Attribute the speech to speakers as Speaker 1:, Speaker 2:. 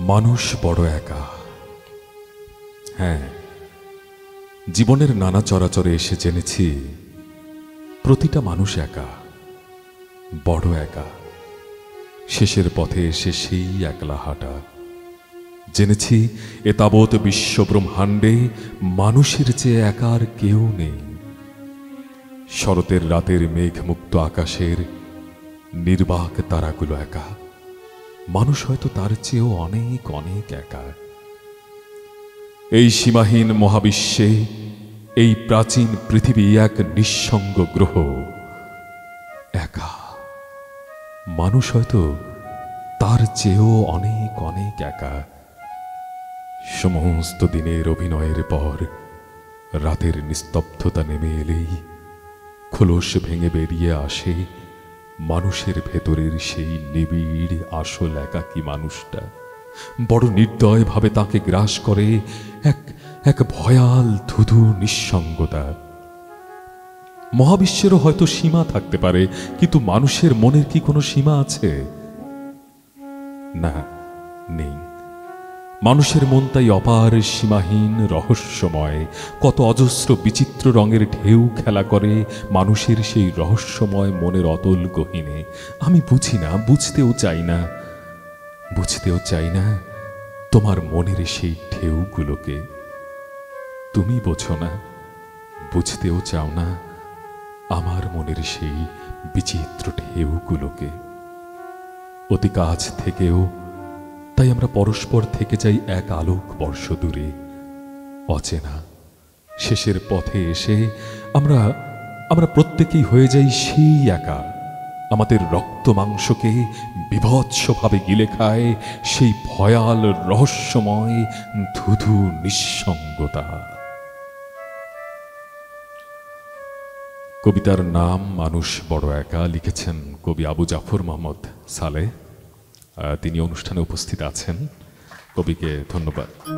Speaker 1: মানুষ বড় একা। হ্যাঁ জীবনের নানা চরাচরে এসে জেনেছি, প্রতিটা মানুষ একা, বড় একা। শেষের পথে এসে সেই একলা হাঁটা। জেনেছি, এ তাবৎ বিশ্ব ব্রহ্মাণ্ডে মানুষের চেয়ে একার কেউ নেই। শরতের রাতের মেঘমুক্ত আকাশের নির্বাক তারাগুলো একা। মানুষ হয়তো তার চেয়েও অনেক অনেক একা। এই সীমাহীন মহাবিশ্বে এই প্রাচীন পৃথিবী এক নিঃসঙ্গ গ্রহ। একা। মানুষ হয়তো তার চেয়েও অনেক অনেক একা। সমস্ত দিনের অভিনয়ের পর রাতের নিস্তব্ধতা নেমে এলেই খোলস ভেঙে বেরিয়ে আসে মানুষের ভেতরের সেই নিবিড় আসল একাকী মানুষটা। বড় নির্দয়ভাবে তাকে গ্রাস করে এক এক ভয়াল ধুধু নিঃসঙ্গতা। মহাবিশ্বেরও হয়তো সীমা থাকতে পারে, কিন্তু মানুষের মনের কি কোনো সীমা আছে? না, নেই। মানুষের মন তাই অপার সীমাহীন, রহস্যময়। কত অজস্র বিচিত্র রঙের ঢেউ খেলা করে মানুষের সেই রহস্যময় মনের অতল গহীনে। আমি বুঝি না, বুঝতেও চাই না। বুঝতেও চাই না তোমার মনের সেই ঢেউগুলোকে। তুমি বোঝো না, বুঝতেও চাও না আমার মনের সেই বিচিত্র ঢেউগুলোকে। অতি কাছ থেকেও তাই আমরা পরস্পর থেকে যাই এক আলোক বর্ষ দূরে। অচেনা, শেষের পথে এসে আমরা আমরা প্রত্যেকেই হয়ে যাই সেই একা। আমাদের রক্ত মাংসকে বিভৎসভাবে গিলে খায় সেই ভয়াল রহস্যময় ধুধু নিঃসঙ্গতা। কবিতার নাম মানুষ বড় একা লিখেছেন কবি আবু জাফর মোহাম্মদ সালেহ তিনি অনুষ্ঠানে উপস্থিত আছেন। কবিকে ধন্যবাদ।